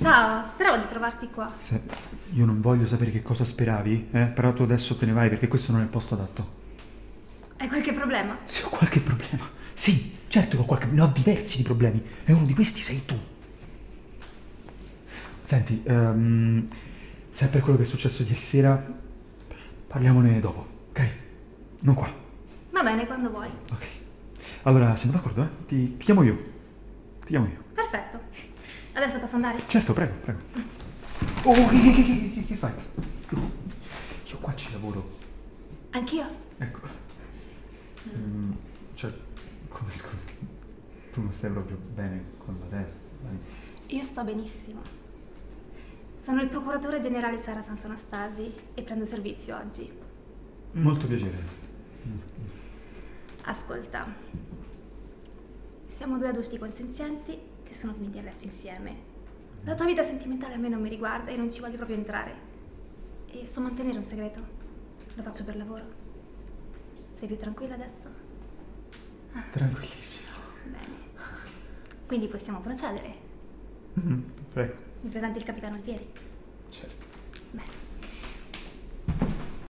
Ciao, speravo di trovarti qua. Se- io non voglio sapere che cosa speravi, eh? Però tu adesso te ne vai perché questo non è il posto adatto. Hai qualche problema? Se ho qualche problema. Sì, certo che ho qualche... Ne ho diversi di problemi. E uno di questi sei tu. Senti, ehm, se è per quello che è successo ieri sera, parliamone dopo, ok? Non qua. Va bene, quando vuoi. Ok. Allora, siamo d'accordo, eh? Ti, ti chiamo io. Ti chiamo io. Perfetto. Adesso posso andare? Certo, prego, prego. Oh, che, che, che, che, che- fai? Io qua ci lavoro. Anch'io? Ecco. Mm, cioè, come scusi? Tu non stai proprio bene con la testa. dai. Io sto benissimo. Sono il procuratore generale Sara Sant'Anastasi e prendo servizio oggi. Molto piacere. Ascolta. Siamo due adulti consenzienti che sono venuti a letto insieme. La tua vita sentimentale a me non mi riguarda e non ci voglio proprio entrare. E so mantenere un segreto. Lo faccio per lavoro. Sei più tranquilla adesso? Tranquillissimo. Bene. Quindi possiamo procedere. Mhm, Prego. Mi presenti il capitano Alfieri? Certo.